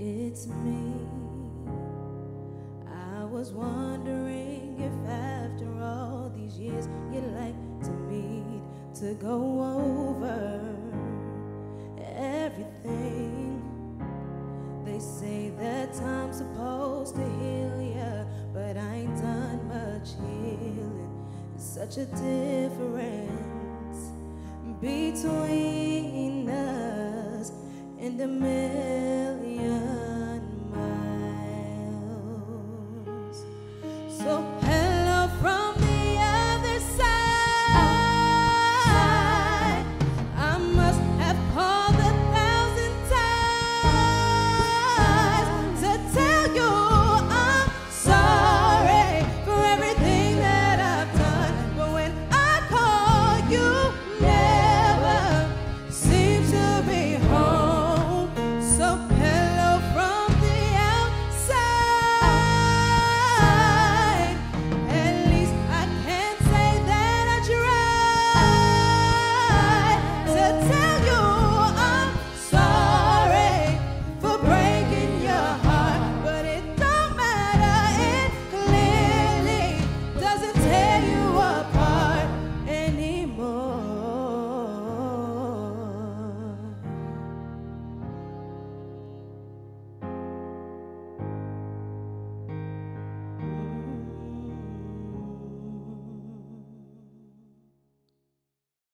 it's me. I was wondering if after all these years you'd like to meet to go over everything. They say that time's supposed to heal ya, but I ain't done much healing. There's such a difference between us and the middle 走